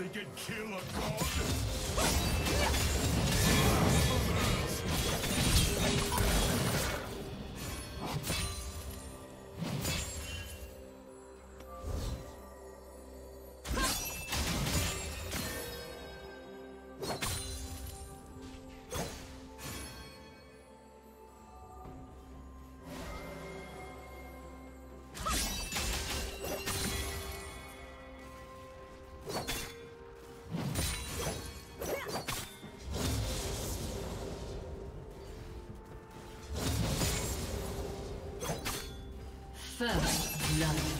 They could kill a god! First blood.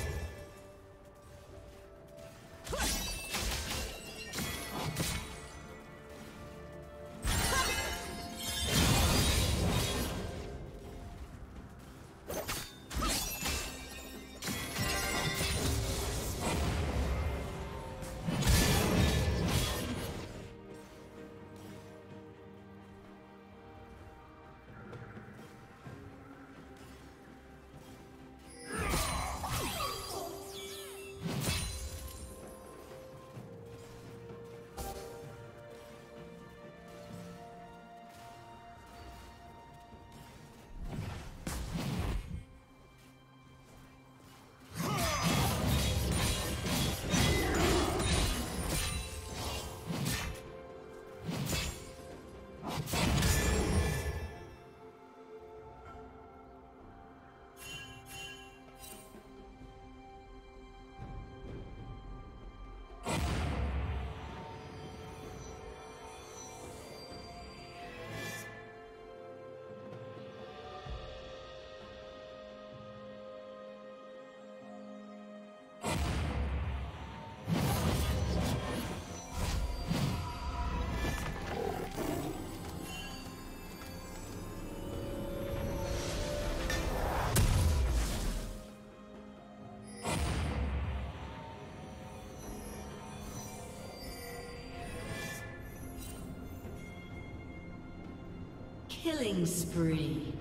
Killing spree.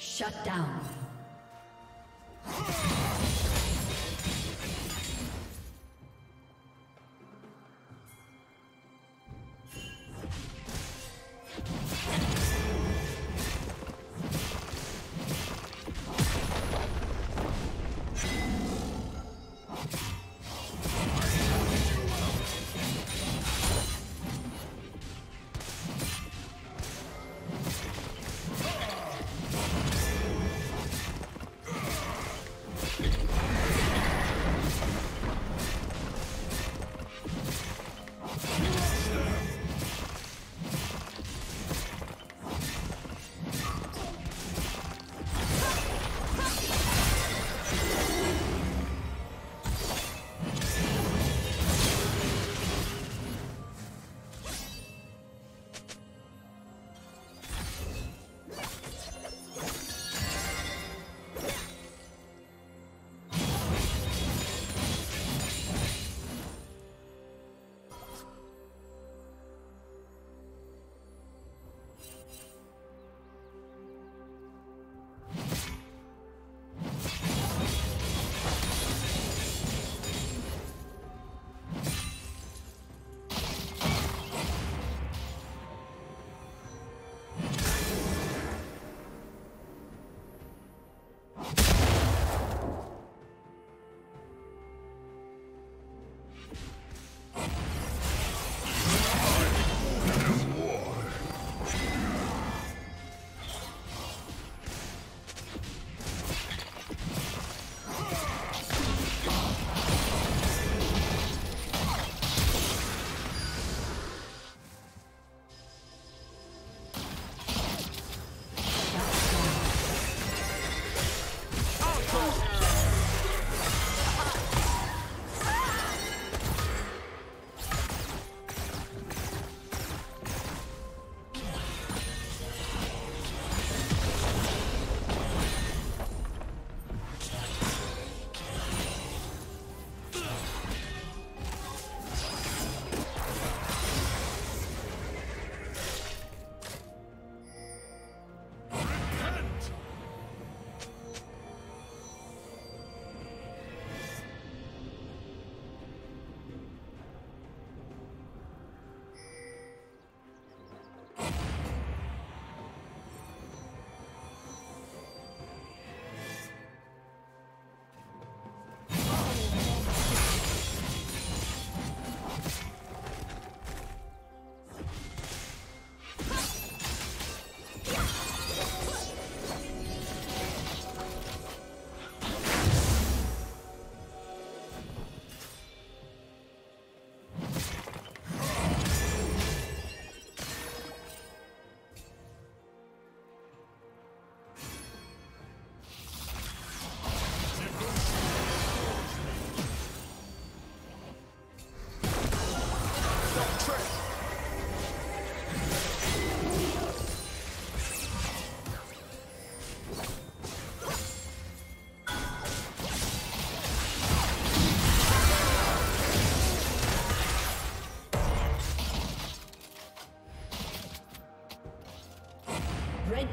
Shut down.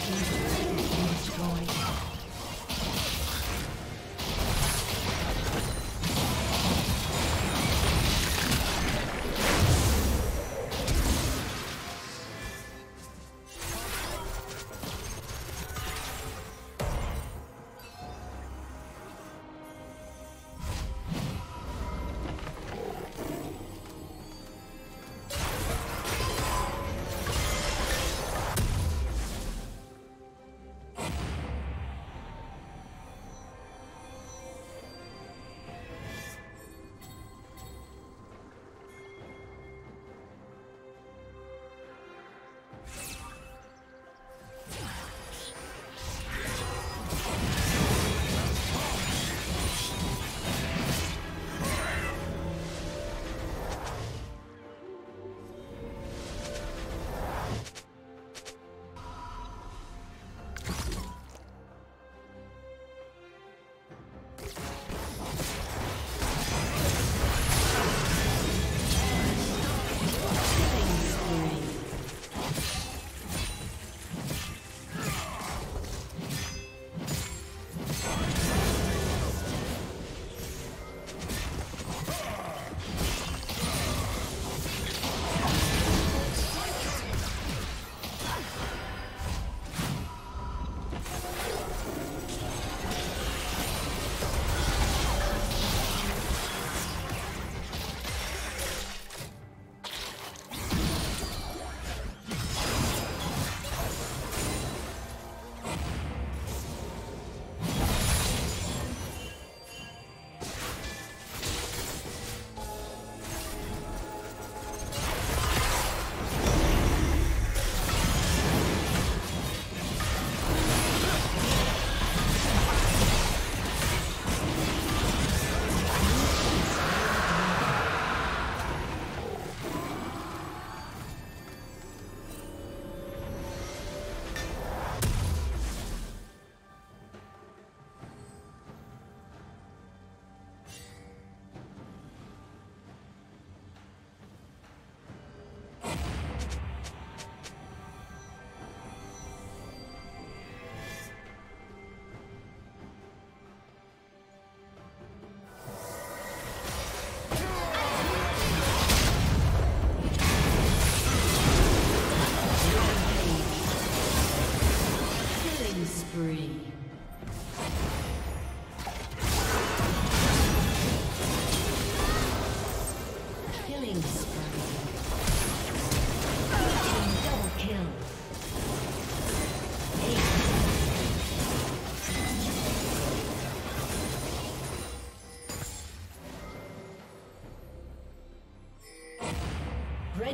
Thank you.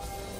you